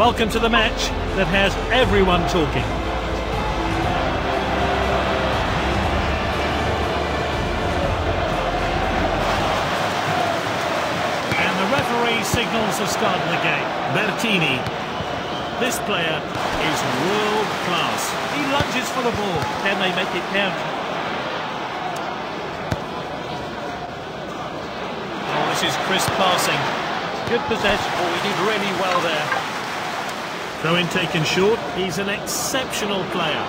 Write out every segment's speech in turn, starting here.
Welcome to the match that has everyone talking. And the referee signals the start of the game. Bertini. This player is world class. He lunges for the ball. Can they make it count? Oh, this is crisp passing. Good possession. Oh, he did really well there. Throw in taken short. He's an exceptional player.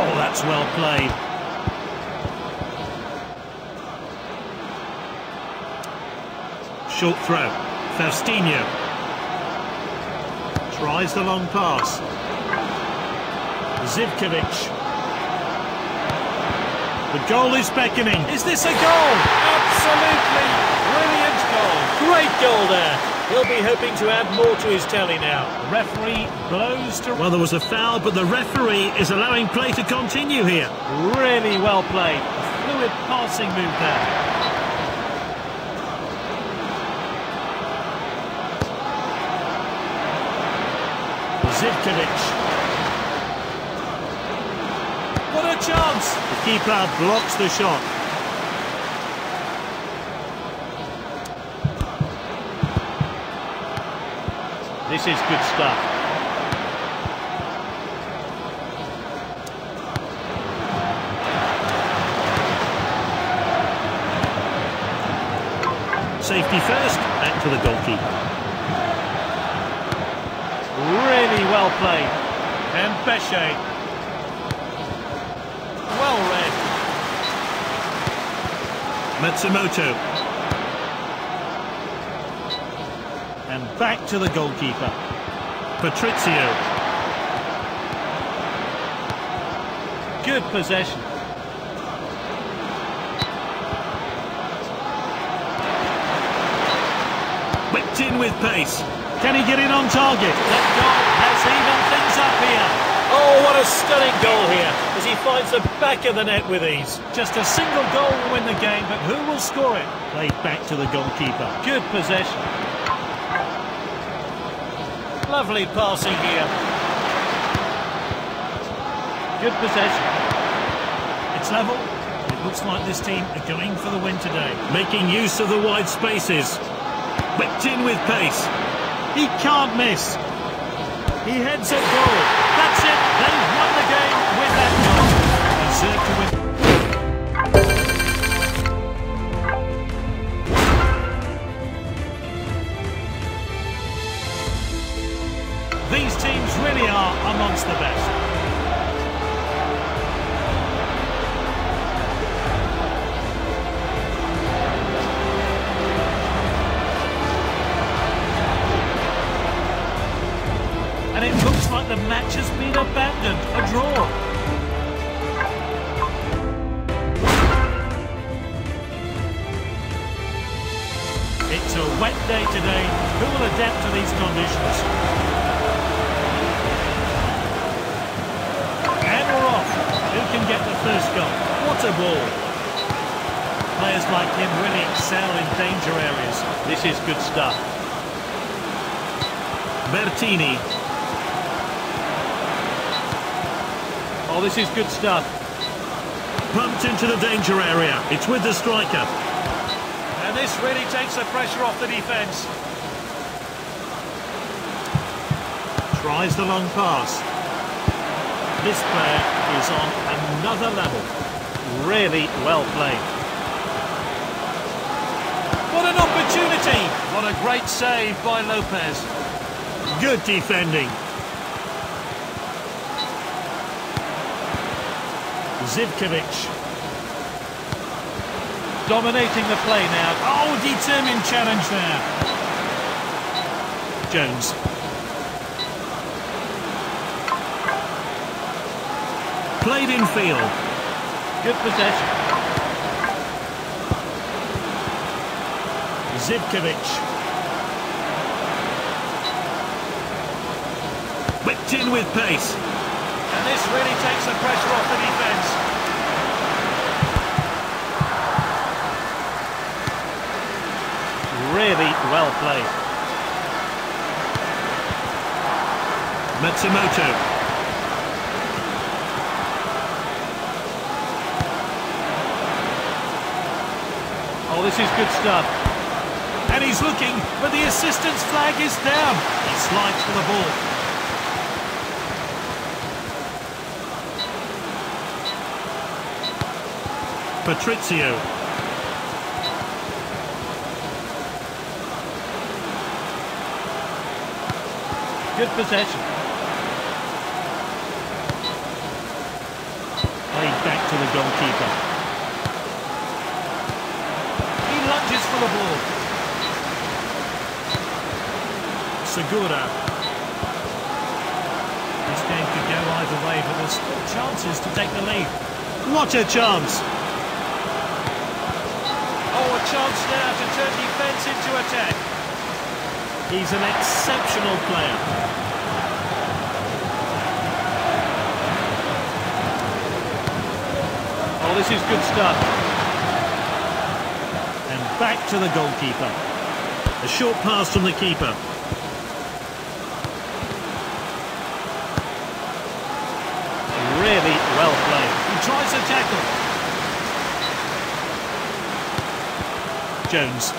Oh, that's well played. Short throw. Faustino. Tries the long pass. Zivkovic. The goal is beckoning. Is this a goal? Absolutely brilliant goal. Great goal there. He'll be hoping to add more to his tally now. The referee blows to... Well, there was a foul, but the referee is allowing play to continue here. Really well played. A fluid passing move there. Zivkovic. What a chance! The keeper blocks the shot. This is good stuff. Safety first, back to the goalkeeper. Really well played. And Bechet. Well read. Matsumoto. And back to the goalkeeper. Patrizio. Good possession. Whipped in with pace. Can he get in on target? That goal has even things up here. Oh, what a stunning goal here as he finds the back of the net with ease. Just a single goal will win the game, but who will score it? Played back to the goalkeeper. Good possession. Lovely passing here. Good possession. It's level. It looks like this team are going for the win today. Making use of the wide spaces. Whipped in with pace. He can't miss. He heads at goal. Who will adapt to these conditions? And we're off. Who can get the first goal? What a ball. Players like him really excel in danger areas. This is good stuff. Bertini. Oh, this is good stuff. Pumped into the danger area. It's with the striker. And this really takes the pressure off the defence. Tries the long pass. This player is on another level. Really well played. What an opportunity! What a great save by Lopez. Good defending. Zivkovic. Dominating the play now. Oh, determined challenge there. Jones. Infield. Good possession. Zivkovic. Whipped in with pace. And this really takes the pressure off the defence. really well played. Matsumoto Oh, this is good stuff. And he's looking, but the assistant's flag is down. He slides for the ball. Patricio. Good possession. Played back to the goalkeeper. He lunges for the ball. Segura. This game could go either way, but there's still chances to take the lead. What a chance! Oh, a chance now to turn defence into attack. He's an exceptional player. Oh, this is good stuff. Back to the goalkeeper. A short pass from the keeper. Really well played. He tries to tackle. Jones.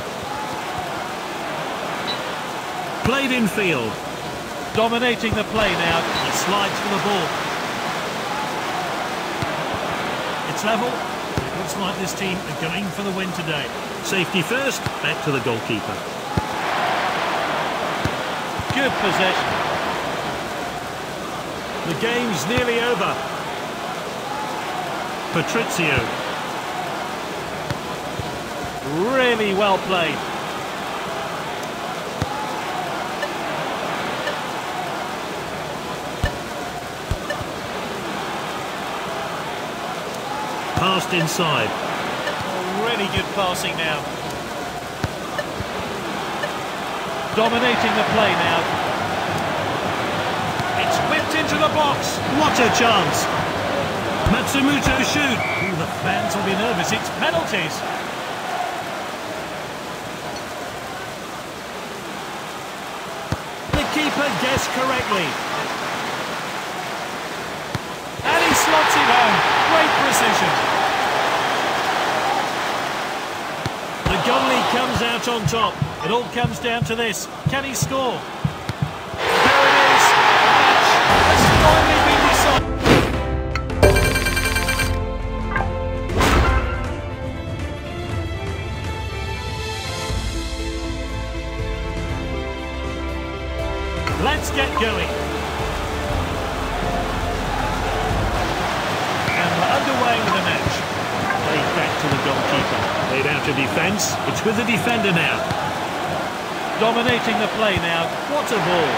Played in field. Dominating the play now. He slides for the ball. It's level. Looks like this team are going for the win today. Safety first, back to the goalkeeper. Good possession. The game's nearly over. Patricio. Really well played. Passed inside. Oh, really good passing now. Dominating the play now. It's whipped into the box. What a chance! Matsumoto shoot. Ooh, the fans will be nervous. It's penalties. The keeper guessed correctly. And he slots it home. The goalie comes out on top. It all comes down to this. Can he score? Of defence. It's with the defender now. Dominating the play now. What a ball.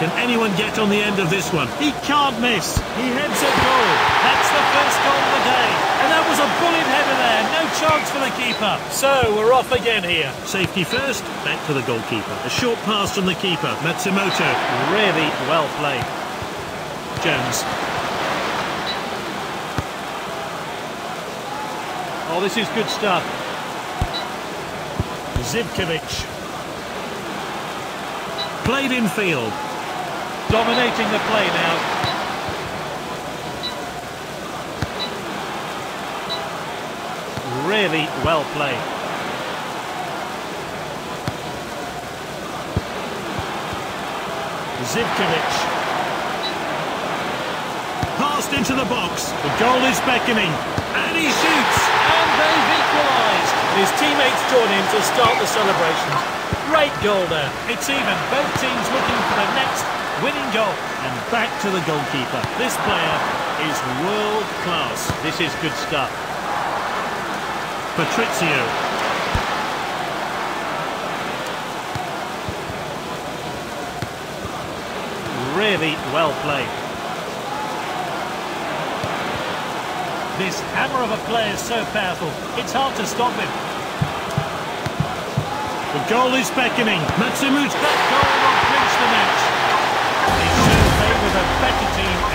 Can anyone get on the end of this one? He can't miss. He heads a goal. That's the first goal of the day. And that was a bullet header there. No chance for the keeper. So we're off again here. Safety first, back to the goalkeeper. A short pass from the keeper, Matsumoto. Really well played. Jones. Oh, this is good stuff. Zivkovic. Played in field. Dominating the play now. Really well played. Zivkovic. Passed into the box. The goal is beckoning. And he shoots. And they've equalised. His teammates join him to start the celebrations. Great goal there. It's even. Both teams looking for the next winning goal. And back to the goalkeeper. This player is world class. This is good stuff. Patricio. Really well played. This hammer of a player is so powerful, it's hard to stop him. The goal is beckoning. Matsumu's back goal will finish the match. With a better team